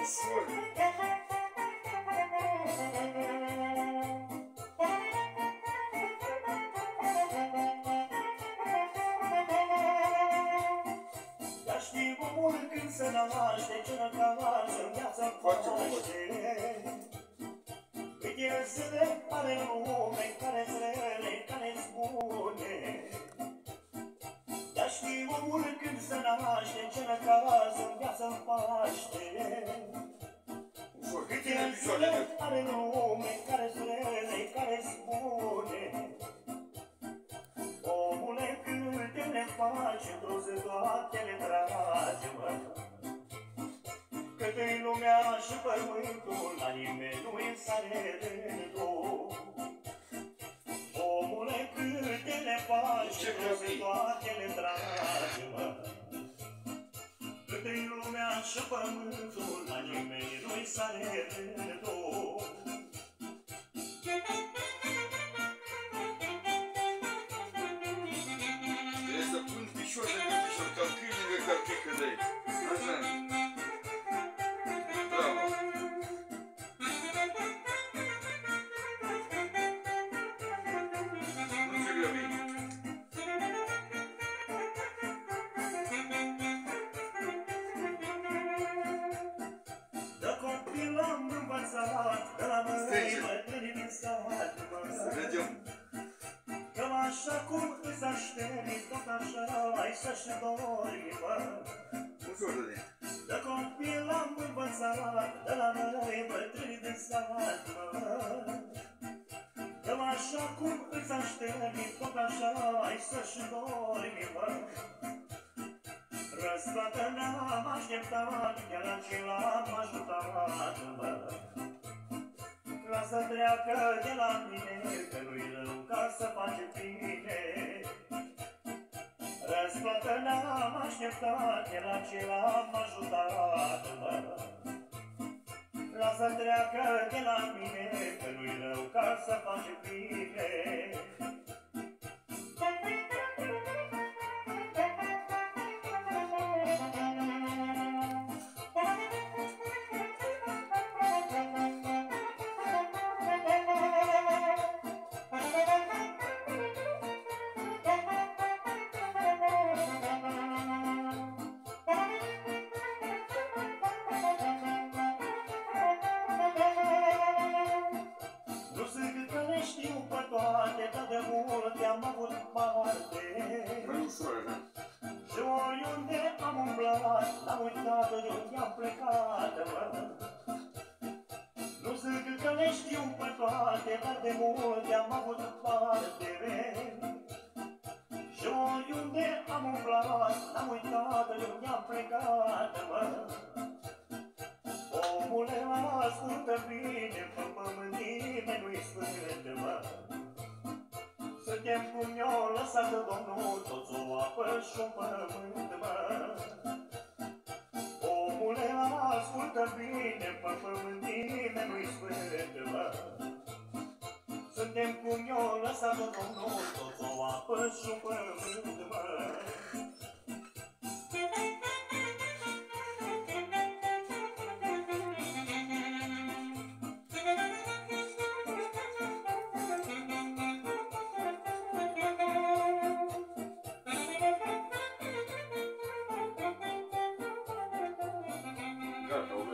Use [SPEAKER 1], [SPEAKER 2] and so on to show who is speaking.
[SPEAKER 1] Ușor.
[SPEAKER 2] Dar știi omul când se naște, ce răcavașă în viață
[SPEAKER 1] Foarte frumos.
[SPEAKER 2] faște. Câte zile are lume, care zile, care spune. Dar știi omul când se naște, ce răcavașă în viață faște.
[SPEAKER 1] Ușor.
[SPEAKER 2] Câte
[SPEAKER 1] Ține
[SPEAKER 2] zile
[SPEAKER 1] picioarele.
[SPEAKER 2] are lume, care zile, care spune. Omule, câte ne faci, într-o zi toate le tragi, mă. Cât-i lumea și pământul, la nimeni nu-i sare rândul. Omule, și pământul, la nimeni nu-i sare rândul.
[SPEAKER 1] Trebuie să pun picior de pe picior, ca câinele care pică de aici. Așa.
[SPEAKER 2] Așa cum îți aștepți, tot așa ai să-și dori, mă.
[SPEAKER 1] Ușor de tine.
[SPEAKER 2] De copil am învățat, de la măi bătrâni din sat, mă. Că așa cum îți aștepți, tot așa ai să-și dori, mă. Răsplată n-am așteptat, chiar acela m-a ajutat, mă. Lasă treacă de la mine, că nu-i rău ca Răsplată n-am așteptat, chiar acela m-a ajutat, mă. Lasă treacă de la mine, că nu-i rău ca să faci bine. Multe am avut parte.
[SPEAKER 1] Mai ușor, așa.
[SPEAKER 2] Și oriunde am umblat, n-am uitat de unde am plecat, mă. Nu sunt că le știu pe toate, dar de multe am avut parte. Și oriunde am umblat, n-am uitat de unde am plecat, mă. O apă și un pământ, mă. Omule, ascultă bine, pe pământ nimeni nu-i sfânt, mă. Suntem cum ne-o lăsat Domnul, toți o apă și un pământ, mă.
[SPEAKER 1] Good.